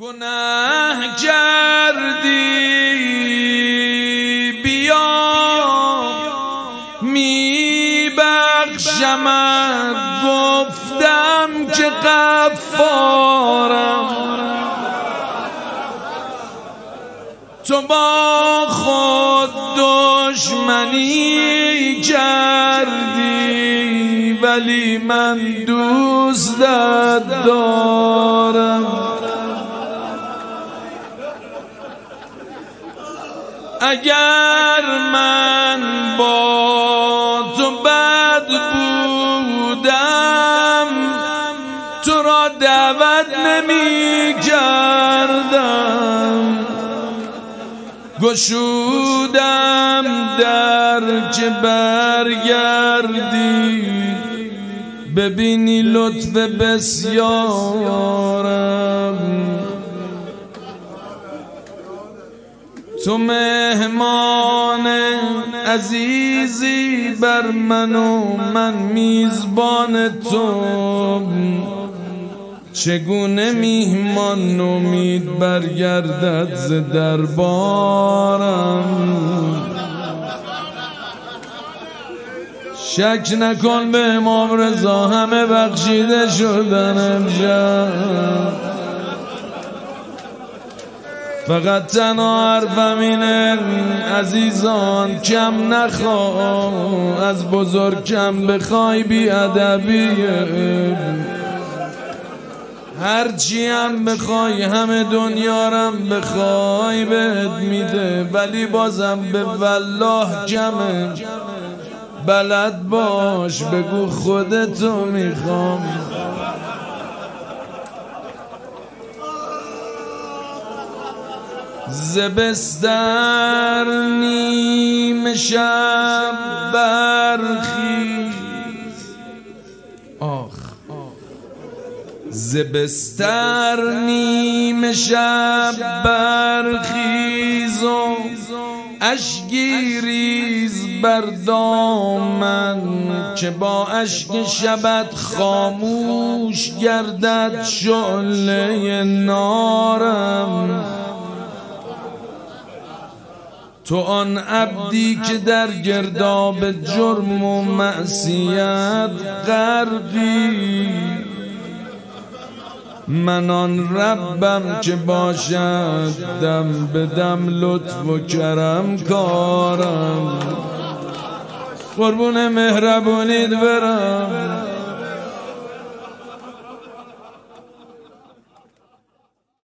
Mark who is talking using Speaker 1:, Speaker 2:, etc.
Speaker 1: گناه کردی بیا. می بخشمت گفتم که قفارم تو با خود دشمنی کردی ولی من دوست دارم. اگر من با تو بد بودم تو را دعوت نمی کردم گشودم در که برگردی ببینی لطف بسیارم. تو مهمان عزیزی بر من و من میزبان تو. چگونه میهمان نومید برگردد ز دربارم؟ شک نکن به امام رضا همه بخشیده شدن امشب فقط تنها حرفم اینه عزیزان کم نخوا از بزرگ کم بخوای بی ادبیه هرچی هم بخوای همه دنیارم بخوای بهت میده. ولی بازم به والله کمه بلد باش بگو خودتو می‌خوام. زبستر نیم شب برخیز. آخ. زبستر نیم شب برخیز و اشگی ریز بر دامن که با اشک شبت خاموش گردد شعله نارم. تو آن عبدی که در گرداب جرم و معصیت غرقی. من آن ربم که باشد دم به دم لطف و کرم کارم. قربون مهربونید برم.